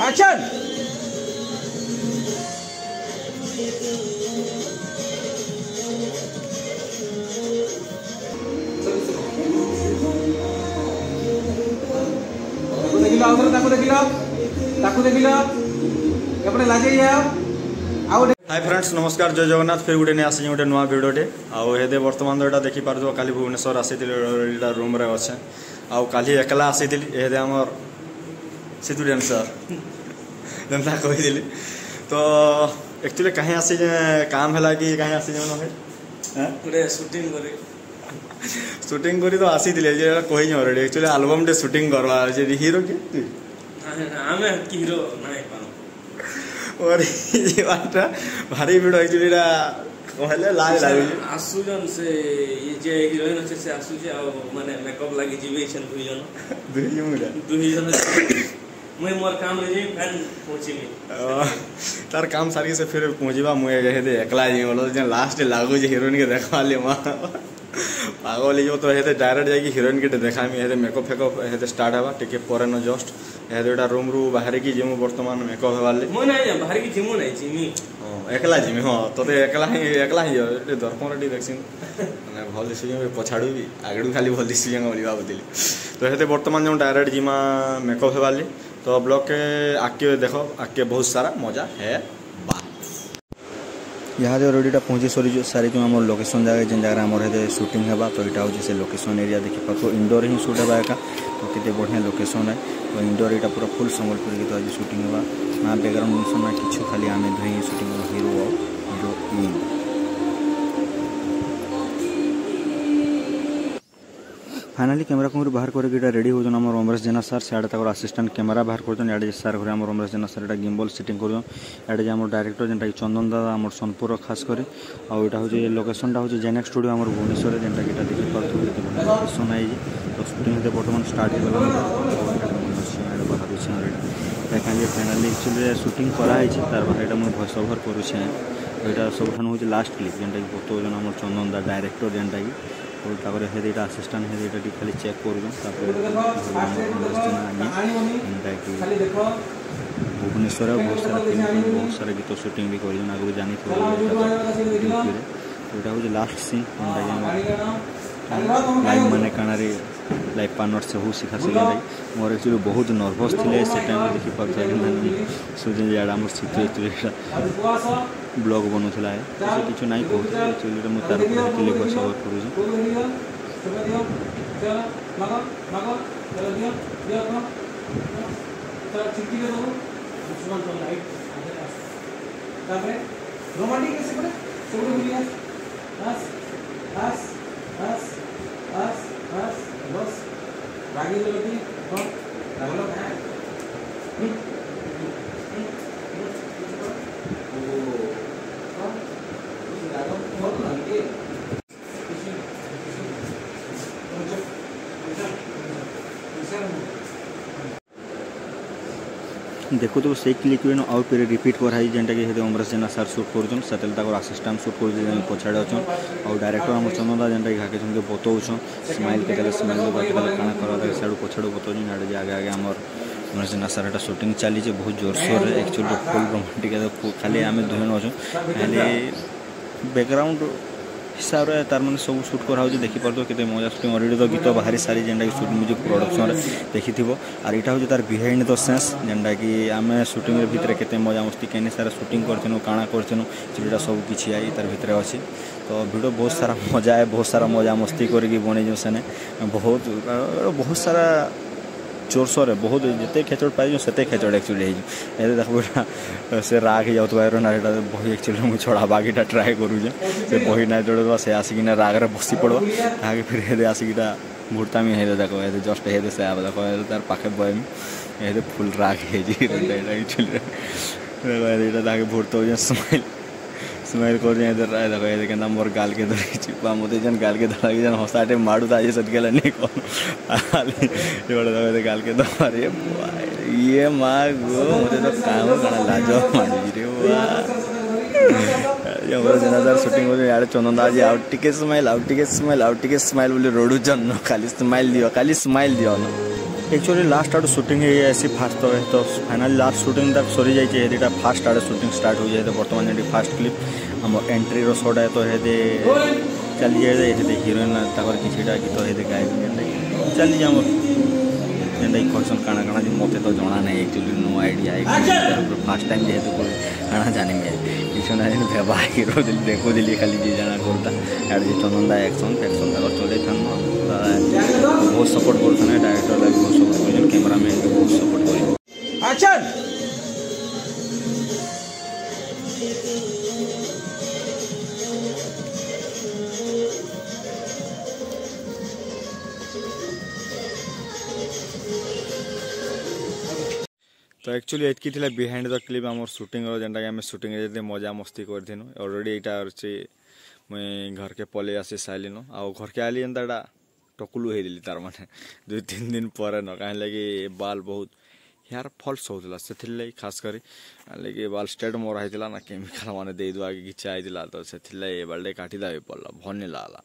Action! ତାକୁ ଦେଖିଲ ଆଉ ଥରେ ତାକୁ ଦେଖିଲ ତାକୁ ଦେଖିଲ ଏପଟେ ଲାଗେଇ ଯାଅ हाय फ्रेंड्स नमस्कार जय जगन्नाथ। फिर गोटे नहीं आसी गोटे नुआ भिडटे आदे बर्तमान तो यहाँ देखिपार काली भुवनेश्वर आसी रूम्रे अच्छे आउ एकला आसी एदे आमर सीतु डेन्सर कही तो एक्चुअली कहीं आसी काम है कि कहीं आसी सुटिंग सुटिंग करी। तो आसी कही एक्चुअली आलबम टे सुटिंग करवा हिरो किए आमे हीरो ଅଛି ହିରୋ କି ତୁଇ ଆମେ ହିରୋ ନାଇଁ ପାରୁ ଓରେ ଯିବାଟା ଭାରି ଭିଡ଼ ଆକ୍ଚୁଆଲି ଏଇଟା କହିଲେ ଲାଜ ଲାଗୁଛି ଆସୁଛନ୍ ସେ ଇ ଯେ ହିରୋଇନ୍ ଅଛି ସେ ଆସୁଛି ଆଉ ମାନେ ମେକଅପ୍ ଲାଗି ଯିବେ ଇଛନ୍ ଦୁଇ ଜଣ ଦୁଇ ଜଣ ଦୁଇ ଜଣ ମୁଇଁ ମୋର କାମରେ ଯିବି ଫ୍ୟାନ୍ ପହଞ୍ଚିବି ତାର କାମ ସାରିକି ସେ ଫେର ପହଞ୍ଚିବା ମୁଇଁ ହେତେ ଏକଲା ଯିବି ବୋଲ ଯେ ଲାଷ୍ଟ ଲାଗୁଛି ହିରୋଇନ୍ କେ ଦେଖବାଲି ମା आगो लगे तो हेते डायरेक्ट जाकि हिरोइन के देखामी हेते मेकअप फेकअप हेते स्टार्ट हवा टिके पर न जस्ट हेते गोटा रूम रु बाहर की जिमु वर्तमान मेकअप हेबार ले मोर नाही बाहर की जिमु नाही जिमी एकला जिमी हाँ तोते एकला ही एकला ही ए दर्पण रे देखसिन माने भल दिसि पछाडू भी आगड़ू खाली भल दिसि जंग बोलिबा बदली तो हेते बर्तमान जो डायरेक्ट जिमा मेकअप हेबार ले तो ब्लॉग के आके देख आके बहुत सारा मज़ा है यहाँ जो रेडीटा पहुँची सरी सारी आम लोकेशन जगह जेन जगह आम सुटिंग है तो यहाँ हूँ से लोकेशन एरिया देखी पार्थ इंडोर ही सुट है एका तो कितने बढ़िया लोकेशन है तो इंडोर यहाँ पूरा फुल संबलपुर गीत आज सुटिंग है ना बैकग्राउंड म्यूज़िक ना कि खाली आम दुहे ही shooting hero heroine finally camera को बाहर करके इटा रेडी होजन हमर अमरेश जेना सर सियाडे तकर असिस्टेंट कैमरा बाहर करजन याडे सर घरे हमर अमरेश जेना सर एटा गिम्बल सेटिंग करजन याडे जे हमर डायरेक्टर जेनटा कि चंदन दादा, हमर सोनपुर खास करे। आ एटा हो जे लोकेशन टा हो जे जेनेक स्टूडियो हमर भुवनेश्वर जेनटा कि एटा देखि पारथु जे लोकेशन आई जे तो शूटिंग होते वर्तमान स्टार्ट हो गला याडे बाहर छै एटा देखा जे फाइनाली एक्चुअली शूटिंग करा है तार बाहर एटा मैं वॉइस ओवर करू छै एटा सबठान हो जे তারপরে হেড এটা আসিস্ট্যান্ট হেড এটাটি খালি চেক করবেন তারপরে যেটা কি ভুবনেশ্বরে বহুত সারা ফিল্ম বহুত সারা গীত শুটিং বি করছেন আগে জানিথিবে এটা হচ্ছে লাস্ট সিন যেটা কি লাইভ মানে কাণারে लाइव पार्टनर से हूँ शिखा से मोर एक्चुअली बहुत नर्भस थे से टाइम देखी जाड़ा मोर सीट एक्चुअली ब्लग बनूला से किछु नहीं कहते एक्चुअली मुझे तार देखिले भॉइस ओवर करूँ रागी तो लगी तो डेवलप है। देखो तो से क्लिक हुए आउ फिर रिपीट कराई जेनटा कि हेदे अमरेश जेना सर सुट करुछन सेतेल ताकर असिस्टेंट सुट करू जे पछाड़े अछन आउ डायरेक्टर हमर चंदनदा जेनटा कि हाके के बतौछन स्माइल के तले स्माइल दो बाकी तले काना करवा दे साडू पछाड़ू बतौछन आडे जे आगे आगे हमर अमरेश जेना सर एटा शूटिंग चली जे बहुत ज़ोर शोर एक्चुअली हिसाब से तार मैंने सब सुट करा देखी पार्थ के मज़ा सुटिंग अलरेडी तो गीत बाहरी सारी जेनटा कि सुट म्यूज़िक प्रोडक्शन देखी थी और यहाँ हूँ तार बिहाइंड द सेन्स जेनटा कि आम सुटिंग भितर के मज़ा मस्ती कैने सारा सुटिंग करथिनु काଣା करथिनु सेटा सब किसी आई तार भितर अच्छी तो वीडियो बहुत सारा है बहुत जिते खेचड़ पाई से खेचड़ एक्चुअली ये देख से राग ही जाऊँ ना बही एक्चुअली मुझे छड़ाबा कीटा ट्राए करूचे से बही ना जोड़वा से आसिकिना रागरे बसी पड़वा ताकि फिर हेदे आसिकिटा मुहूर्ता में हेदे देखो हेदे जस्ट हेदे से आब देखो तार पाखे बहमी ಸ್ಮೈಲ್ ಕೊಡ್ರಿ ಎದುರು ಇದಾವೆ ಇದಕ್ಕೆ ನಮ್ಮವ್ರು ಗಾಲ್ಗೆ ಎದುರು ಚಿಪ್ಪ ಮುದ್ದೆ ಜನ ಗಾಲ್ಗೆ ದೊಳಗೆ ಜನ ಹೊಸ ಟೈಮ್ ಮಾಡೋದು ಆಜೆ ಸದ್ಗೆಲ್ಲ ನೀಕೋ ಅಲ್ಲಿ ಇವಳದಾವೆ ಗಾಲ್ಗೆ ದೊರೆ ये माँ गो मुझे तो काम करना लाजवाब ಮಾಡಿದ್ರಿ ಎವರ ಜನದಾರ ಶೂಟಿಂಗ್ ಹೋದ್ರೆ ಯಾರು ಚಂದೊಂದು ಆಜಿ ಅವ್ರು ಟಿಕೆ ಸ್ಮೈಲ್ ಅವ್ರು ಟಿಕೆ ಸ್ಮೈಲ್ ಅವ್ರು ಟಿಕೆ ಸ್ಮೈಲ್ ಬಲ್ಲಿ ರೋಡು ಜನ ಖಾಲಿ ಸ್ಮೈಲ್ ದಿಯೋ ಖಾಲಿ ಸ್ಮೈಲ್ ದಿಯೋ ನಾವು एक्चुअली लास्ट आड़ शूटिंग आसी फास्ट तो है तो फाइनाल लास्ट शूटिंग तक सरी जाइए यहाँ फास्ट आड़े शूटिंग स्टार्ट हो जाए तो बर्तमान ये फास्ट क्लिप आम एंट्री सट है तो ये चली जाए ये हिरोइन तक किसीटा गीत ये गायब चली जाए যেটা করছেন কানা কানা যে মতো তো জনা নাই actually no idea first time যেহেতু করে কানা জানিমি কিছু না জানি ভেবা হিরো দেখো দিলি খালি যে জানা করতা আর যে চন্দন দা অ্যাকশন ফ্যাকশন তারা চলে থাকব ଭଲ ବହୁତ ସପୋର୍ଟ କରୁଥିଲେ ଡାଇରେକ୍ଟର ଲାଗି ବହୁତ ସପୋର୍ଟ କରୁଛନ୍ତି କ୍ୟାମେରାମ୍ୟାନ୍କୁ ବହୁତ ସପୋର୍ଟ କରୁଛନ୍ତି ଆକ୍ସନ୍ ତ ଆକ୍ଚୁଆଲି ଏତିକି ଥିଲା ବିହାଇଣ୍ଡ ଦ କ୍ଲିପ୍ ଆମର ସୁଟିଂର ଯେନ୍ଟାକି ଆମେ ସୁଟିଂରେ ଯେତେ ମଜା ମସ୍ତି କରିଥିନୁ ଅଲରେଡ଼ି ଏଇଟା ଅଛି ମୁଇଁ ଘରକେ ପଲେଇ ଆସି ସାରିଲିନ ଆଉ ଘରକେ ଆଇଲି ଯେନ୍ତାଟା ଟକୁଲୁ ହେଇଥିଲି ତାର ମାନେ ଦୁଇ ତିନି ଦିନ ପରେ ନ କାହିଁ ଲାଗି ବାଲ୍ ବହୁତ ହେୟାର ଫଲ୍ସ ହେଉଥିଲା ସେଥିର୍ଲାଗି ଖାସ୍ କରି ଲାଗି ବାଲ୍ ଷ୍ଟ୍ରେଟ୍ ମରା ହେଇଥିଲା ନା କେମିକାଲ୍ ମାନେ ଦେଇଦୁଆକି ଘିଚା ହେଇଥିଲା ତ ସେଥିର୍ଲାଗି ଏ ବାଲ୍ଟେ କାଟିଦେବାକୁ ପଡ଼ଲା ଭଲ ନି ଲାଗଲା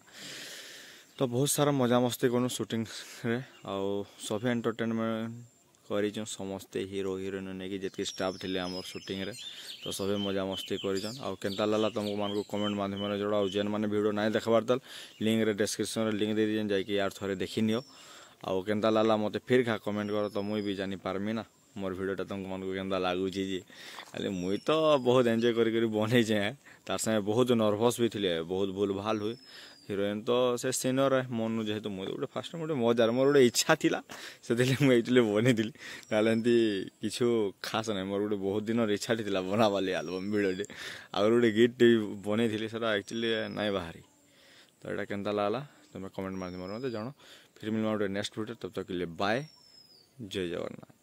ତ ବହୁତ ସାରା ମଜାମସ୍ତି କଲୁ ସୁଟିଂରେ ଆଉ ସଭି ଏଣ୍ଟରଟେନମେଣ୍ଟ କରିଛନ୍ ସମସ୍ତେ ହିରୋ ହିରୋଇନ୍ ନେଇକି ଯେତିକି ଷ୍ଟାଫ୍ ଥିଲେ ଆମର ସୁଟିଂରେ ତ ସବେ ମଜାମସ୍ତି କରିଛନ୍ ଆଉ କେନ୍ତା ଲାଗଲା ତମମାନଙ୍କୁ କମେଣ୍ଟ ମାଧ୍ୟମରେ ଜଣା ଆଉ ଯେନ୍ମାନେ ଭିଡ଼ିଓ ନାଇଁ ଦେଖବାର୍ ତାଲ୍ ଲିଙ୍କରେ ଡେସ୍କ୍ରିପ୍ସନ୍ରେ ଲିଙ୍କ ଦେଇଦେଇଛନ୍ ଯାଇକି ୟାର ଥରେ ଦେଖିନିଅ ଆଉ କେନ୍ତା ଲାଗଲା ମୋତେ ଫିର୍ ଖା କମେଣ୍ଟ କର ତ ମୁଇଁ ବି ଜାଣିପାରମି ନା ମୋର୍ ଭିଡ଼ିଓଟା ତମମାନଙ୍କୁ କେନ୍ତା ଲାଗୁଛି ଯେ ହେଲେ ମୁଇଁ ତ ବହୁତ ଏନ୍ଜୟ କରି କରି ବନେଇଛେ ତାର୍ ସାଙ୍ଗେ ବହୁତ ନର୍ଭସ୍ ବି ଥିଲେ ବହୁତ ଭୁଲ ଭାଲ ହୁଏ হিরোইন ତ ସେ ସିନର ମନୁ ଯେହେତୁ ମୁଁ ଗୋଟେ ଫାଷ୍ଟ ଗୋଟେ ମଜାର ମୋର ଗୋଟେ ଇଚ୍ଛା ଥିଲା ସେଥିଲାଗି ମୁଁ ଏଇଥିରେ ବନେଇଥିଲି ନହେଲେ ଏମିତି କିଛି ଖାସ ନାହିଁ ମୋର ଗୋଟେ ବହୁତ ଦିନର ଇଚ୍ଛାଟି ଥିଲା ବନାବାଲି ଆଲବମ୍ ଭିଡ଼ିଓଟେ ଆଉ ଗୋଟେ ଗୀତଟେ ବନେଇଥିଲି ସେଟା ଆକ୍ଚୁଆଲି ନାଇଁ ବାହାରି ତ ଏଇଟା କେନ୍ତା ଲାଗଲା ତୁମେ କମେଣ୍ଟ ମାଧ୍ୟମରେ ମୋତେ ଜଣ ଫିର୍ ମିଳିବା ଗୋଟେ ନେକ୍ସଟ ଭିଡ଼ିଓ ତବ ତକ ବାଏ ଜୟ ଜଗନ୍ନାଥ